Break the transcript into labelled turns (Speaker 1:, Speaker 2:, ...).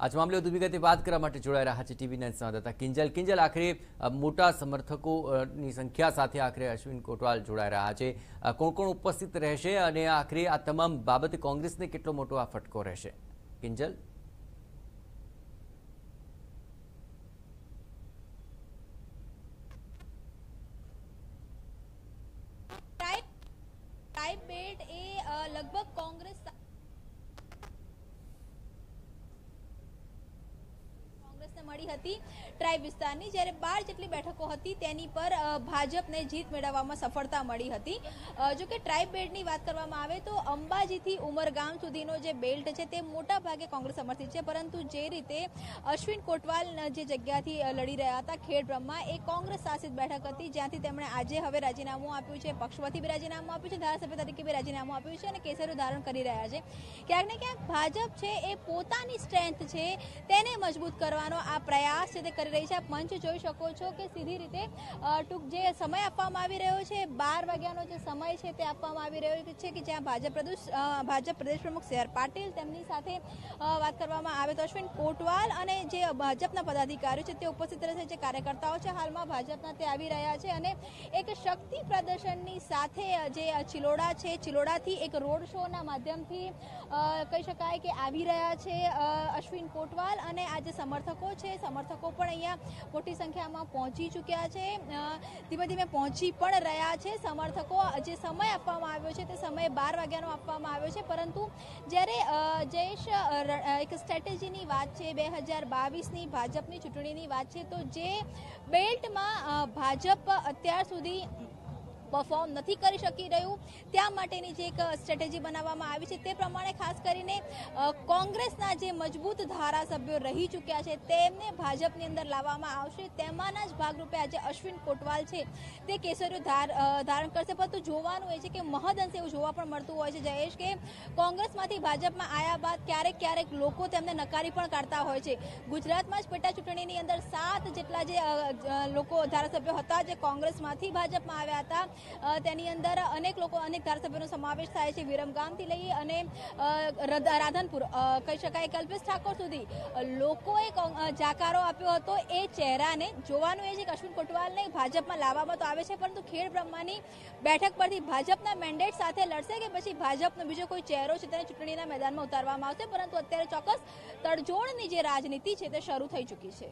Speaker 1: આજ મામલે વધુ વિગતે વાત કરવા માટે જોડાઈ રહ્યા છે ટીવી નાઇન સંવાદદાતા કિંજલ. કિંજલ, આખરે મોટા સમર્થકોની સંખ્યા સાથે આખરે અશ્વિન કોટવાલ જોડાઈ રહ્યા છે. કોણ કોણ ઉપસ્થિત રહેશે અને આખરે આ તમામ બાબતે કોંગ્રેસને કેટલો મોટો આ ફટકો રહેશે? કિંજલ?
Speaker 2: લગભગ મળી હતી ટ્રાઇબ વિસ્તારની. જ્યારે બાર જેટલી બેઠકો હતી, તેની પર ભાજપને જીત મેળવવામાં સફળતા મળી હતી. જો કે ટ્રાઇબ બેલ્ટની વાત કરવામાં આવે તો અંબાજીથી ઉમરગામ સુધીનો જે બેલ્ટ છે, તે મોટા ભાગે કોંગ્રેસ સમર્થિત છે. પરંતુ જે રીતે અશ્વિન કોટવાલ જે જગ્યાથી લડી રહ્યા હતા, ખેડ બ્રહ્મા, એ કોંગ્રેસ શાસિત બેઠક હતી. જ્યાંથી તેમણે આજે હવે રાજીનામું આપ્યું છે. પક્ષમાંથી બી રાજીનામું આપ્યું છે. ધારાસભ્ય તરીકે બી રાજીનામું આપ્યું છે અને કેસરો ધારણ કરી રહ્યા છે. ક્યાંક ને ક્યાંક ભાજપ છે, એ પોતાની સ્ટ્રેન્થ છે, તેને મજબૂત કરવાનો આ પ્રયાસ છે તે કરી રહી છે, આપ મંચ જોઈ શકો છો કે સીધી રીતે ટૂંક જે સમય આપવામાં આવી રહ્યો છે, બાર વાગ્યાનો જે સમય છે તે આપવામાં આવી રહ્યો છે કે જ્યાં ભાજપ પ્રદેશ ભાજપ પ્રદેશ પ્રમુખ સી પાટીલ તેમની સાથે વાત કરવામાં આવે તો અશ્વિન કોટવાલ અને જે ભાજપના પદાધિકારીઓ છે તે ઉપસ્થિત રહેશે, જે કાર્યકર્તાઓ છે હાલમાં ભાજપના તે આવી રહ્યા છે અને એક શક્તિ પ્રદર્શનની સાથે જે ચિલોડા છે, ચિલોડાથી એક રોડ શોના માધ્યમથી કહી શકાય કે આવી રહ્યા છે અશ્વિન કોટવાલ અને આ જે સમર્થકો છે. સમર્થકો પણ અહીંયા મોટી સંખ્યામાં પહોંચી ચૂક્યા છે. ધીમે ધીમે પહોંચી પણ રહ્યા છે સમર્થકો. જે સમય આપવામાં આવ્યો છે તે સમય બાર વાગ્યાનો આપવામાં આવ્યો છે. પરંતુ જ્યારે જયેશ એક સ્ટ્રેટેજીની વાત છે, બે હજાર બાવીસની ભાજપની ચૂંટણીની વાત છે, તો જે બેલ્ટમાં ભાજપ અત્યાર સુધી પરફોર્મ નથી કરી શકી રહ્યું. ત્યાં માટેની જે એક સ્ટ્રેટેજી બનાવવામાં આવી છે તે પ્રમાણે ખાસ કરીને કોંગ્રેસના જે મજબૂત ધારાસભ્યો રહી ચૂક્યા છે તેમને ભાજપની અંદર લાવવામાં આવશે. તેમાંના જ ભાગરૂપે આજે અશ્વિન કોટવાલ છે તે કેસરીઓ ધાર ધારણ કરશે. પરંતુ જોવાનું એ છે કે મહદઅંશે એવું જોવા પણ મળતું હોય છે જયેશ કે કોંગ્રેસમાંથી ભાજપમાં આવ્યા બાદ ક્યારેક ક્યારેક લોકો તેમને નકારી પણ કાઢતા હોય છે. ગુજરાતમાં જ પેટા ચૂંટણીની અંદર સાત જેટલા જે લોકો ધારાસભ્યો હતા જે કોંગ્રેસમાંથી ભાજપમાં આવ્યા હતા તેની અંદર અનેક લોકો, અનેક ધારાસભ્યોનો સમાવેશ થાય છે. વિરમગામથી લઈ અને રાધનપુર કહી શકાય કલ્પેશ ઠાકોર સુધી. લોકોએ જાકારો આપ્યો હતો એ ચહેરાને. જોવાનું એ છે કે અશ્વિન કોટવાલને ભાજપમાં લાવવામાં તો આવે છે, પરંતુ ખેડ બ્રહ્માની બેઠક પરથી ભાજપના મેન્ડેટ સાથે લડશે કે પછી ભાજપનો બીજો કોઈ ચહેરો છે તેને ચૂંટણીના મેદાનમાં ઉતારવામાં આવશે? પરંતુ અત્યારે ચોક્કસ તડજોડની જે રાજનીતિ છે તે શરૂ થઈ ચૂકી છે.